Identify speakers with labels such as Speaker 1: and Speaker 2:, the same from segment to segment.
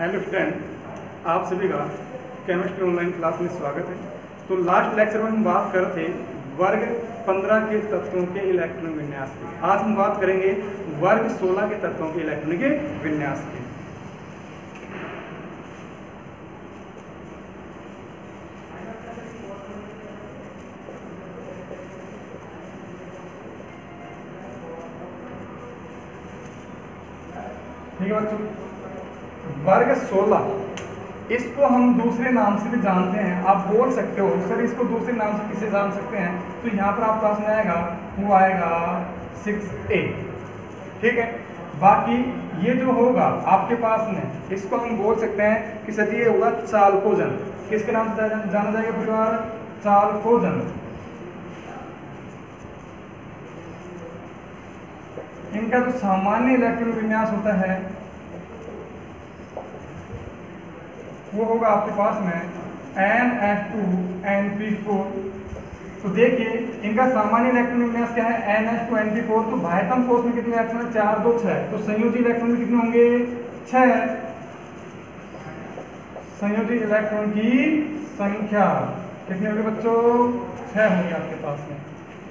Speaker 1: Hello student आप सभी का केमिस्ट्री ऑनलाइन क्लास में स्वागत है। तो लास्ट लेक्चर में हम बात कर रहे थे वर्ग 15 के तत्वों के इलेक्ट्रॉनिक विन्यास की। आज हम बात करेंगे वर्ग 16 के तत्वों के इलेक्ट्रॉनिक विन्यास की। ठीक है बच्चों? वर्ग 16 इसको हम दूसरे नाम से भी जानते हैं। आप बोल सकते हो, सर, इसको दूसरे नाम से किसे जान सकते हैं? तो यहाँ पर आपके पास आएगा, वो आएगा सिक्स ए ठीक है? बाकी ये जो होगा आपके पास में, इसको हम बोल सकते हैं कि सर, ये होगा चालकोजन। किसके नाम से जाना जाएगा परिवार? चालकोजन। इनका जो तो सामान्य इलेक्ट्रॉन विन्यास होता है वो होगा आपके पास में N H two N P four तो देखिए, इनका सामान्य इलेक्ट्रॉन विन्यास क्या है? N H two N P four तो बाह्यतम कोष में कितने इलेक्ट्रॉन है? चार, दो, छह। तो संयोजी इलेक्ट्रॉन कितने होंगे? छह। संयोजी इलेक्ट्रॉन की संख्या। कितनी होगी बच्चों? छह होंगे आपके पास में।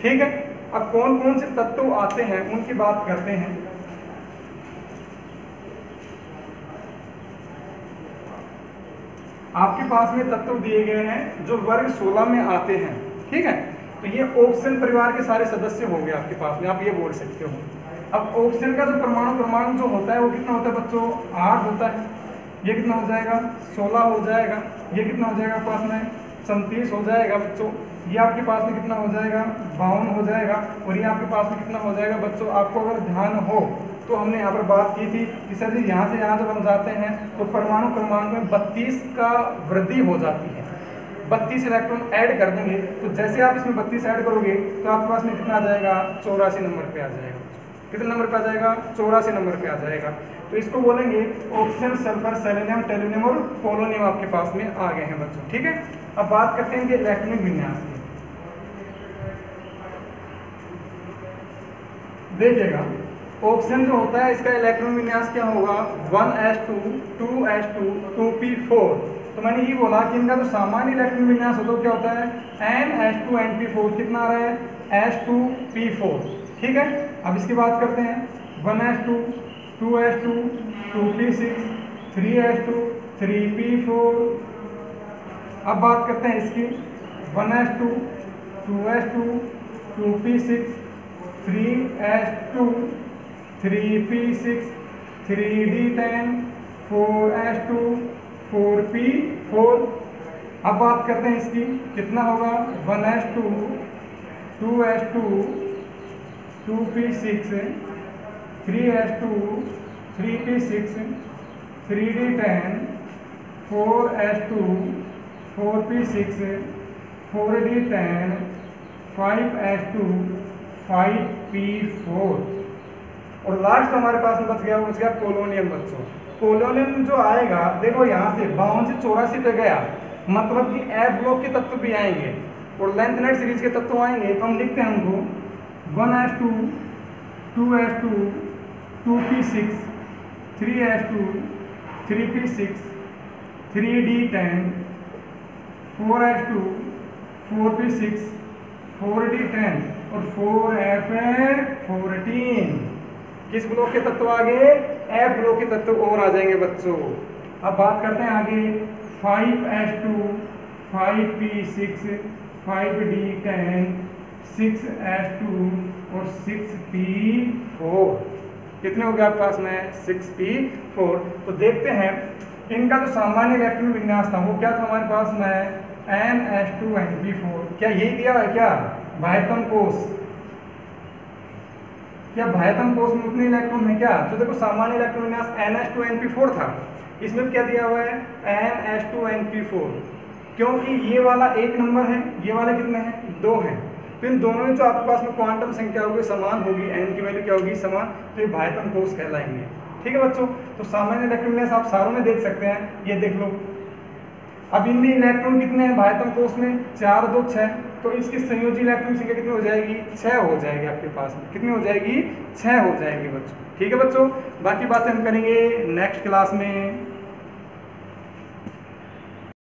Speaker 1: ठीक है? अब कौन कौन से तत्व आते हैं? उनकी बात करते हैं। आपके पास में तत्व दिए गए हैं जो वर्ग 16 में आते हैं, ठीक है? तो ये ऑप्शन परिवार के सारे सदस्य हो गए आपके पास में, आप ये बोल सकते हो। अब ऑप्शन का जो परमाणु परमाणु जो होता है, वो कितना होता है बच्चों? आठ होता है। ये कितना हो जाएगा? सोलह हो जाएगा। ये कितना हो जाएगा पास में? सैंतीस हो जाएगा बच्चों। ये आपके पास में कितना हो जाएगा? बावन हो जाएगा। और ये आपके पास में कितना हो जाएगा बच्चों? आपको अगर ध्यान हो तो हमने यहाँ पर बात की थी कि सर जी, यहाँ से यहाँ जब हम जाते हैं तो परमाणु परमाणु में बत्तीस का वृद्धि हो जाती है। बत्तीस इलेक्ट्रॉन ऐड कर देंगे। तो जैसे आप इसमें बत्तीस ऐड करोगे तो आपके पास में कितना आ जाएगा? चौरासी नंबर पर आ जाएगा। कितने नंबर पे आ जाएगा? चौरासी नंबर पे आ जाएगा। तो इसको बोलेंगे ऑक्सीजन सल्फ़र सेलेनियम टेलोनियम और पोलोनियम आपके पास में आ गए हैं बच्चों, ठीक है? अब बात करते हैं कि इलेक्ट्रॉनिक विन्यास की। देखिएगा ऑक्सीजन जो होता है, इसका इलेक्ट्रॉन विन्यास क्या होगा? One H two two H two two P four तो मैंने ये बोला कि इनका जो तो सामान्य इलेक्ट्रॉन विन्यास होता है क्या होता है? N H two N P four कितना आ रहा है? एच टू पी फोर ठीक है? अब इसकी बात करते हैं। One H two two H two two P six, three H two, three P four. अब बात करते हैं इसकी। One H two two H two two P six, three H two, three P six, three D ten, four H two, four P four. अब बात करते हैं इसकी। कितना होगा? One H two two H two two P six three S two three P six three D ten four S two four P six four D ten five S two five P four और last हमारे पास बच गया बच गया polonium बच्चों। Polonium जो आएगा, देखो यहाँ से बावन से चौरासी पे गया। मतलब कि एफ़ ब्लॉक के तत्व भी आएँगे। और लेंथ नेट सीरीज़ के तत्व आएँगे तो हम लिखते हैं उनको one H two two H two two P six, three H two, three P six, three D ten, four H two, four P six, four D ten और फोर एफ़ फोरटीन किस ब्लॉक के तत्व आगे? F block के तत्व और आ जाएँगे बच्चों। अब बात करते हैं आगे। Five H two, five P six, five D ten six H two और सिक्स पी फोर। कितने हो गए आपके पास में? Six P four. तो देखते हैं, इनका जो तो सामान्य इलेक्ट्रॉन विन्यास था, वो क्या था हमारे पास में? N H two N P four. क्या यही दिया है क्या? बाह्यतम कोष। क्या बाह्यतम कोष में उतने इलेक्ट्रॉन है क्या? तो देखो, सामान्य इलेक्ट्रॉन विन्यास N H two N P four था। इसमें क्या दिया हुआ है? N H two N P four. क्योंकि ये वाला एक नंबर है, ये वाले कितने हैं? दो हैं। तो इन दोनों में जो आपके पास में क्वांटम संख्या होगी समान होगी एन की वैल्यू क्या होगी? समान तो ये बाह्यतम कोष कहलाएँगे। ठीक है बच्चों? तो सामान्य इलेक्ट्रॉन आप सारों में देख सकते हैं। ये देख लो। अब इनमें इलेक्ट्रॉन कितने हैं बाह्यतम कोष में? चार, दो छः तो इसकी संयोजी इलेक्ट्रॉन संख्या कितनी हो जाएगी? छः हो जाएगी आपके पास में। कितनी हो जाएगी? छः हो जाएगी बच्चों। ठीक है बच्चों? बाकी बातें हम करेंगे नेक्स्ट क्लास में।